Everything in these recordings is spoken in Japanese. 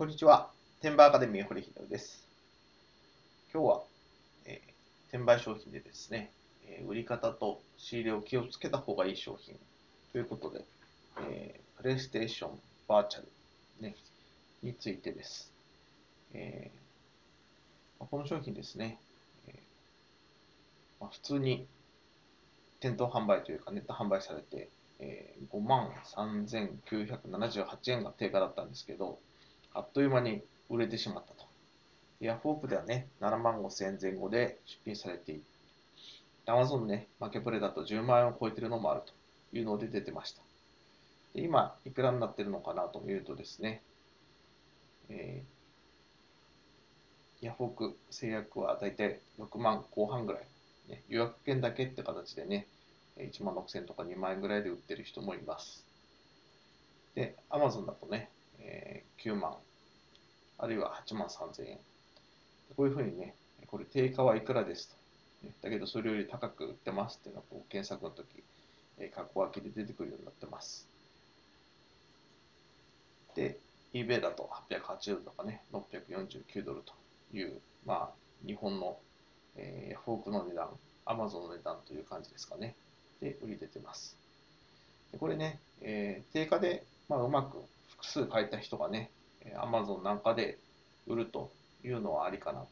こんにちは。転売アカデミー堀秀夫です。今日は、えー転売商品でですね、えー売り方と仕入れを気をつけた方がいい商品ということで、えープレイステーションバーチャル、ね、についてです。えーこの商品ですね、えーまあ、普通に店頭販売というかネット販売されて、えー5万3978円が定価だったんですけど、あっという間に売れてしまったと。ヤフオクではね、7万5000円前後で出品されている。Amazon ね、マーケプレだと10万円を超えているのもあるというので出てました。で今、いくらになってるのかなというとですね、えーヤフオク制約はだいたい6万後半ぐらい、ね、予約券だけって形でね、1万6000とか2万円ぐらいで売ってる人もいます。で、Amazon だとね、えー9万、あるいは8万3000円。こういうふうにね、これ定価はいくらですと。だけどそれより高く売ってますっていうのがこう検索の時、えー、括弧分けで出てくるようになってます。で、eBay だと880ドルとかね、649ドルという、まあ、日本の、えーヤフオクの値段、Amazon の値段という感じですかね。で、売り出てます。でこれね、えー定価で、まあ、うまく複数買えた人がね、え Amazon なんかで売るというのはありかなと。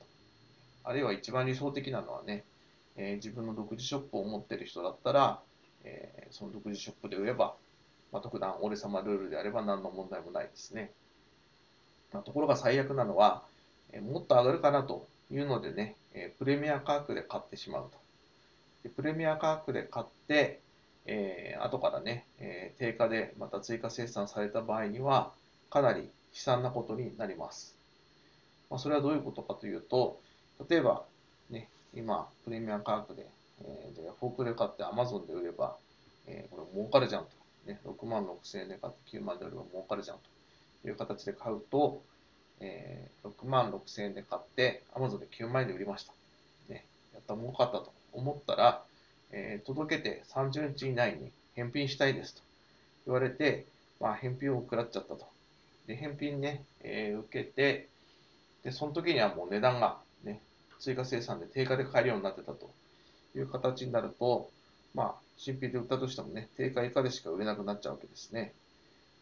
あるいは一番理想的なのはね、えー自分の独自ショップを持ってる人だったら、えーその独自ショップで売れば、まあ、特段俺様ルールであれば何の問題もないですね。まあ、ところが最悪なのは、えーもっと上がるかなというのでね、えプレミア価格で買ってしまうと。でプレミア価格で買って、えー後からね、えー定価でまた追加生産された場合には、かなり悲惨なことになります。まあ、それはどういうことかというと、例えば、ね、今、プレミア価格で、えー、じゃあフォークで買って Amazon で売れば、えーこれ儲かるじゃんと。ね、6万6千円で買って9万で売れば儲かるじゃんという形で買うと、えー6万6千円で買って Amazon で9万円で売りました。ね、やった、儲かったと思ったら、えー届けて30日以内に返品したいですと言われて、まあ、返品を食らっちゃったと。で、返品ね、えー受けて、で、その時にはもう値段がね、追加生産で定価で買えるようになってたという形になると、まあ、新品で売ったとしてもね、定価以下でしか売れなくなっちゃうわけですね。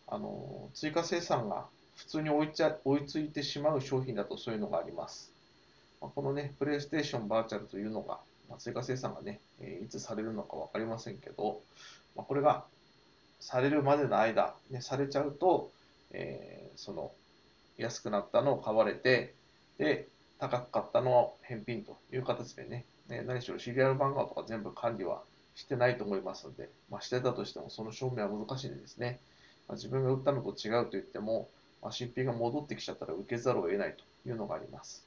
あの、追加生産が普通に追いちゃ追いついてしまう商品だとそういうのがあります。まあ、このね、プレイステーションバーチャルというのが、ま、追加生産がね、えいつされるのか分かりませんけど、まあ、これがされるまでの間、ね、されちゃうと、えーその安くなったのを買われて、で、高く買ったのを返品という形でね、ね何しろシリアル番号とか全部管理はしてないと思いますので、まあ、してたとしてもその証明は難しいんでですね、まあ、自分が売ったのと違うと言っても、まあ、新品が戻ってきちゃったら受けざるを得ないというのがあります。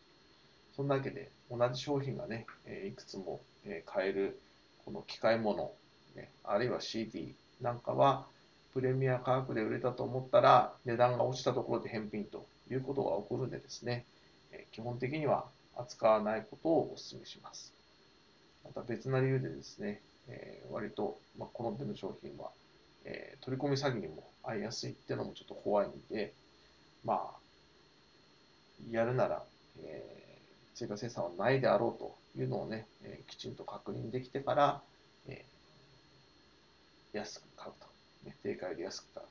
そんなわけで、同じ商品がね、えいくつもえ買えるこの機械物、ね、あるいは CD なんかは、プレミア価格で売れたと思ったら、値段が落ちたところで返品ということが起こるんでですね、え基本的には扱わないことをお勧めします。また別な理由でですね、え割と、まあ、この手の商品は、え取り込み詐欺にも合いやすいっていうのもちょっと怖いんで、まあ、やるなら、えー追加生産はないであろうというのをね、えーきちんと確認できてから、えー安く買うと。ね、定価より安く買う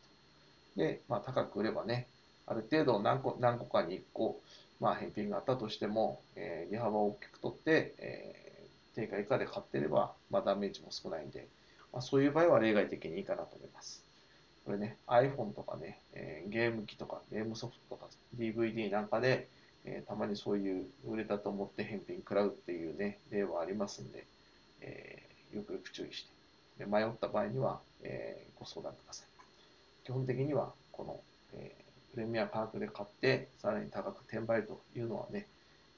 と。で、まあ、高く売ればね、ある程度何個何個かに1個、まあ、返品があったとしても、えー利幅を大きく取って、えー定価以下で買ってれば、まあ、ダメージも少ないんで、まあ、そういう場合は例外的にいいかなと思います。これね、iPhone とかね、えーゲーム機とか、ゲームソフトとか、DVD なんかで、えーたまにそういう売れたと思って返品食らうっていうね、例はありますんで、えーよくよく注意して、で迷った場合には、えーご相談ください。基本的には、この、えプレミア価格で買って、さらに高く転売というのはね、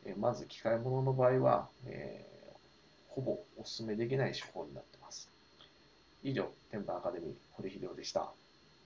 えまず機械物の場合は、えほぼお勧めできない手法になってます。以上、転売アカデミー、堀秀夫でした。